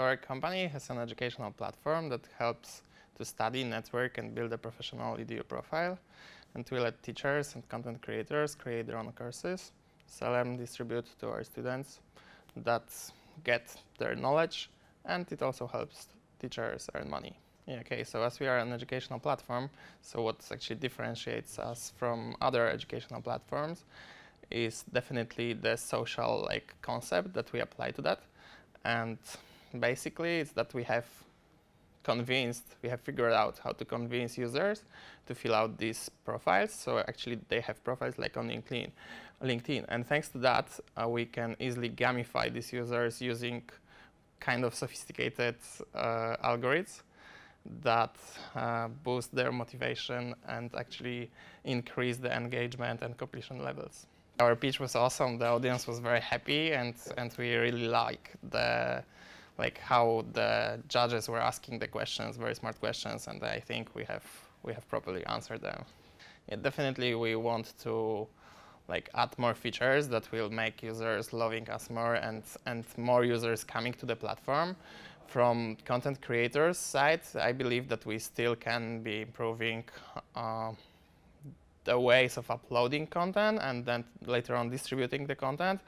our company has an educational platform that helps to study, network, and build a professional EDU profile. And we let teachers and content creators create their own courses, sell them, distribute to our students that get their knowledge, and it also helps teachers earn money. Yeah, okay, so as we are an educational platform, so what actually differentiates us from other educational platforms is definitely the social like concept that we apply to that. And basically it's that we have convinced, we have figured out how to convince users to fill out these profiles. So actually they have profiles like on LinkedIn. LinkedIn. And thanks to that, uh, we can easily gamify these users using kind of sophisticated uh, algorithms that uh, boost their motivation and actually increase the engagement and completion levels. Our pitch was awesome. The audience was very happy, and and we really like the like how the judges were asking the questions, very smart questions, and I think we have we have properly answered them. Yeah, definitely, we want to like add more features that will make users loving us more and and more users coming to the platform. From content creators' side, I believe that we still can be improving. Uh, the ways of uploading content and then later on distributing the content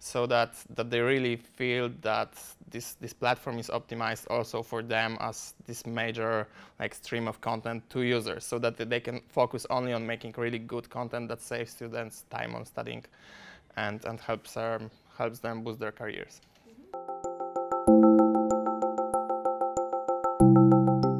so that, that they really feel that this, this platform is optimized also for them as this major like stream of content to users so that they can focus only on making really good content that saves students time on studying and, and helps, um, helps them boost their careers. Mm -hmm.